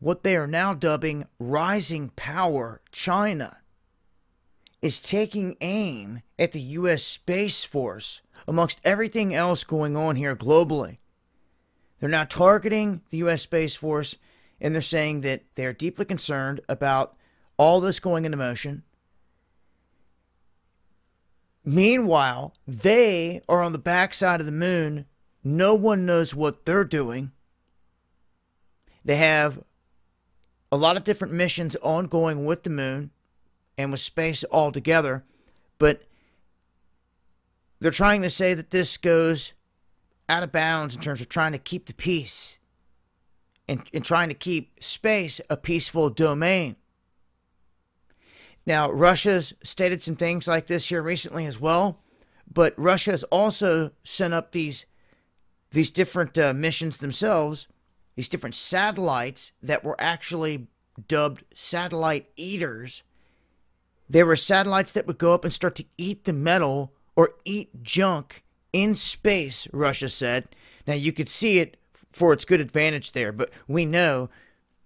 what they are now dubbing rising power, China, is taking aim at the U.S. Space Force amongst everything else going on here globally. They're now targeting the U.S. Space Force and they're saying that they're deeply concerned about all this going into motion. Meanwhile, they are on the backside of the moon. No one knows what they're doing. They have a lot of different missions ongoing with the moon and with space altogether, but they're trying to say that this goes out of bounds in terms of trying to keep the peace and, and trying to keep space a peaceful domain. Now, Russia's stated some things like this here recently as well, but Russia has also sent up these these different uh, missions themselves, these different satellites that were actually dubbed satellite eaters. They were satellites that would go up and start to eat the metal or eat junk in space, Russia said. Now, you could see it for its good advantage there, but we know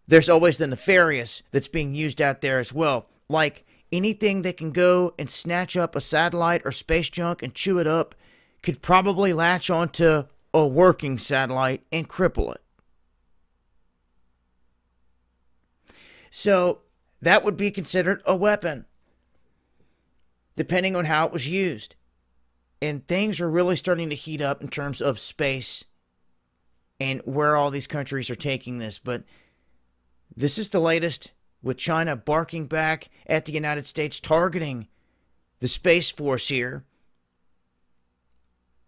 there's always the nefarious that's being used out there as well. Like anything that can go and snatch up a satellite or space junk and chew it up could probably latch onto a working satellite and cripple it. So that would be considered a weapon, depending on how it was used. And things are really starting to heat up in terms of space and where all these countries are taking this. But this is the latest with China barking back at the United States, targeting the Space Force here.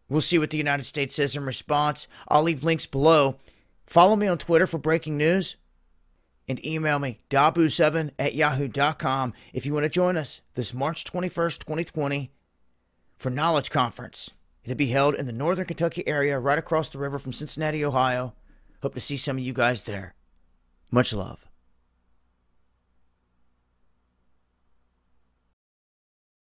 We'll see what the United States says in response. I'll leave links below. Follow me on Twitter for breaking news and email me, dahboo7 at yahoo.com, if you want to join us this March 21st, 2020 for Knowledge Conference. It'll be held in the northern Kentucky area, right across the river from Cincinnati, Ohio. Hope to see some of you guys there. Much love.